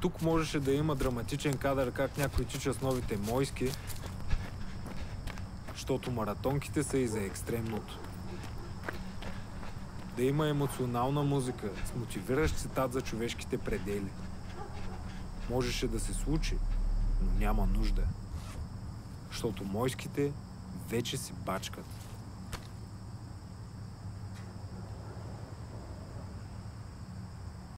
Тук можеше да има драматичен кадър как някой тича с новите мойски, защото маратонките са и за екстремното. Да има емоционална музика с мотивиращ цитат за човешките предели. Можеше да се случи, но няма нужда. Защото мойските вече си бачкат.